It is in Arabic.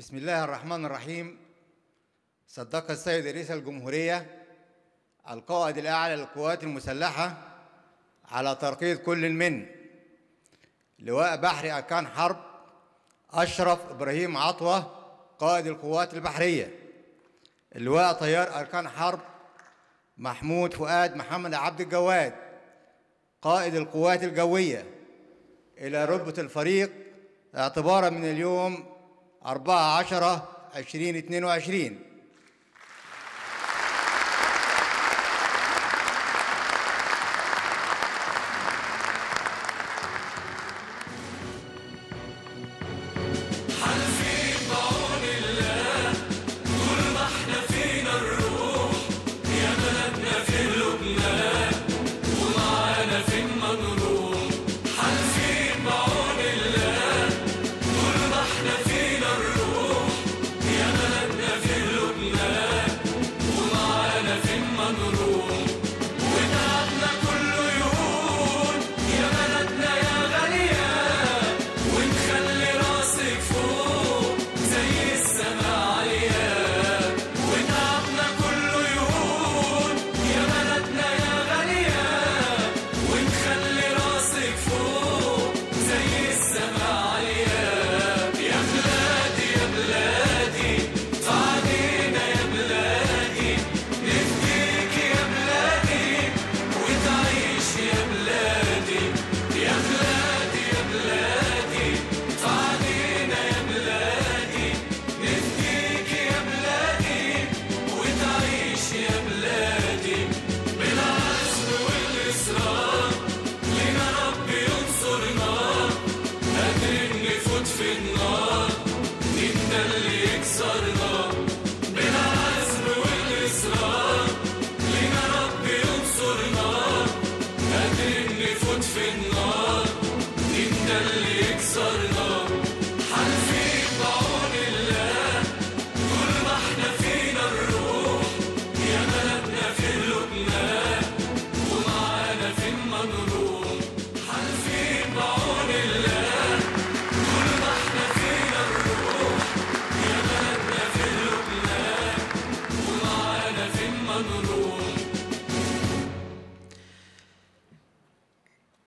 بسم الله الرحمن الرحيم. صدق السيد رئيس الجمهورية القائد الأعلى للقوات المسلحة على ترقية كل من لواء بحري أركان حرب أشرف إبراهيم عطوة قائد القوات البحرية اللواء طيار أركان حرب محمود فؤاد محمد عبد الجواد قائد القوات الجوية إلى رتبة الفريق. اعتبارا من اليوم 4 10 2022 في النار مين اللي يكسرنا olur